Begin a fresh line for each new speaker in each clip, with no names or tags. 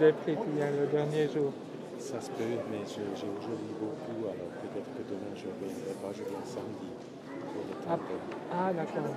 la remise des prix qui vient le dernier jour.
Ça se peut, mais j'ai aujourd'hui beaucoup, alors peut-être que demain je ne viendrai pas, je viens samedi pour le
Ah,
temple.
ah, d'accord.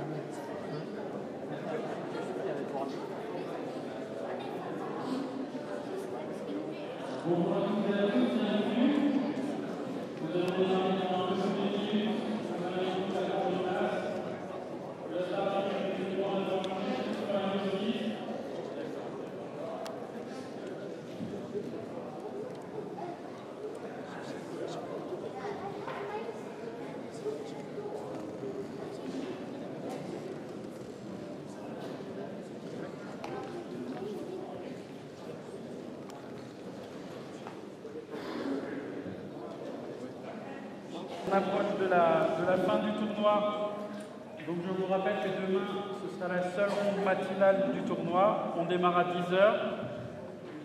On approche de la, fin du tournoi. Donc je vous rappelle que demain, ce sera la seule ronde matinale du tournoi. On démarre à 10h.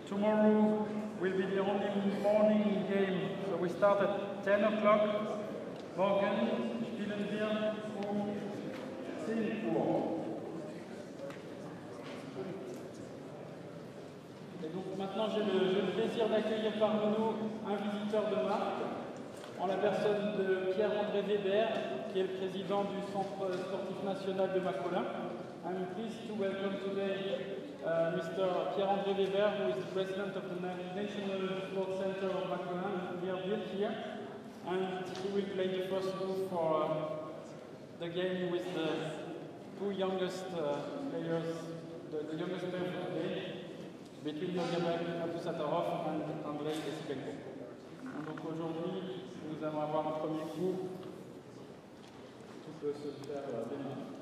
Tomorrow will be the only morning game. So we start at 10 o'clock. Morgen spielen wir um 10 Uhr. Et donc maintenant, j'ai le, le plaisir d'accueillir parmi nous un visiteur de marque, en la personne de Pierre-André Weber, qui est le président du Centre sportif national de Macolin. I'm pleased to welcome today uh, Mr. Pierre-André Weber, who is the president of the Na- National Sports Center of Macolin. We are built here, and he will play the first move for uh, the game with the two youngest uh, players, the, youngest player game. between Nurgabek Abdusattarov and Andrei Esipenko. Donc aujourd'hui, nous allons avoir un premier coup. Tout peut se faire euh, bien. Bien,